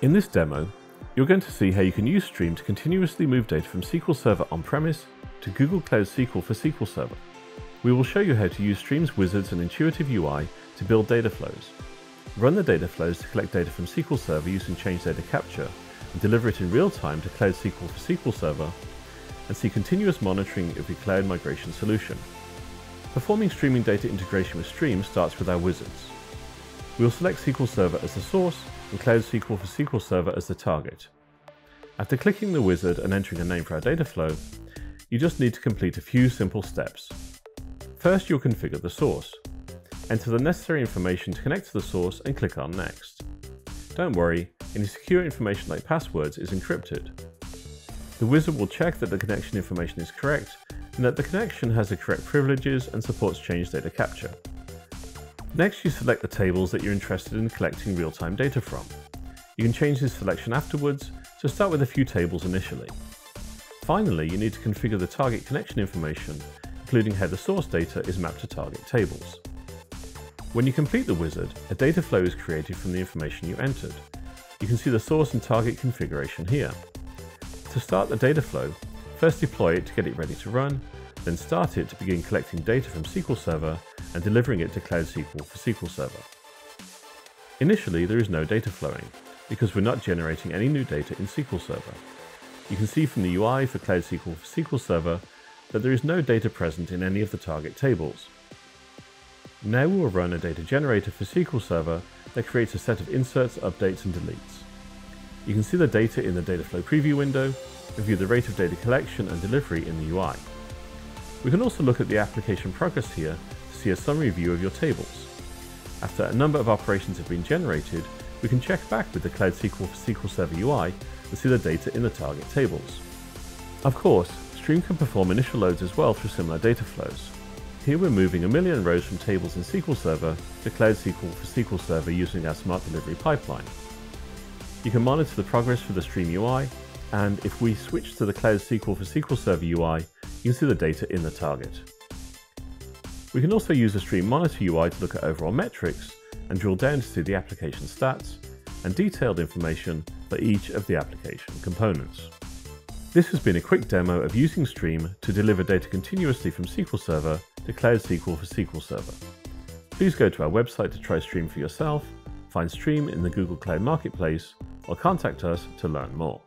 In this demo, you're going to see how you can use Striim to continuously move data from SQL Server on-premise to Google Cloud SQL for SQL Server. We will show you how to use Striim's wizards and intuitive UI to build data flows. Run the data flows to collect data from SQL Server using Change Data Capture and deliver it in real time to Cloud SQL for SQL Server and see continuous monitoring of your cloud migration solution. Performing streaming data integration with Striim starts with our wizards. We will select SQL Server as the source and Cloud SQL for SQL Server as the target. After clicking the wizard and entering a name for our data flow, you just need to complete a few simple steps. First, you'll configure the source. Enter the necessary information to connect to the source and click on Next. Don't worry, any secure information like passwords is encrypted. The wizard will check that the connection information is correct and that the connection has the correct privileges and supports change data capture. Next, you select the tables that you're interested in collecting real-time data from. You can change this selection afterwards, so start with a few tables initially. Finally, you need to configure the target connection information, including how the source data is mapped to target tables. When you complete the wizard, a data flow is created from the information you entered. You can see the source and target configuration here. To start the data flow, first deploy it to get it ready to run, then start it to begin collecting data from SQL Server and delivering it to Cloud SQL for SQL Server. Initially, there is no data flowing, because we're not generating any new data in SQL Server. You can see from the UI for Cloud SQL for SQL Server that there is no data present in any of the target tables. Now we will run a data generator for SQL Server that creates a set of inserts, updates and deletes. You can see the data in the data flow preview window and view the rate of data collection and delivery in the UI. We can also look at the application progress here see a summary view of your tables. After a number of operations have been generated, we can check back with the Cloud SQL for SQL Server UI to see the data in the target tables. Of course, Striim can perform initial loads as well through similar data flows. Here we're moving a million rows from tables in SQL Server to Cloud SQL for SQL Server using our Smart Delivery pipeline. You can monitor the progress for the Striim UI, and if we switch to the Cloud SQL for SQL Server UI, you can see the data in the target. We can also use the Striim Monitor UI to look at overall metrics and drill down to see the application stats and detailed information for each of the application components. This has been a quick demo of using Striim to deliver data continuously from SQL Server to Cloud SQL for SQL Server. Please go to our website to try Striim for yourself, find Striim in the Google Cloud Marketplace, or contact us to learn more.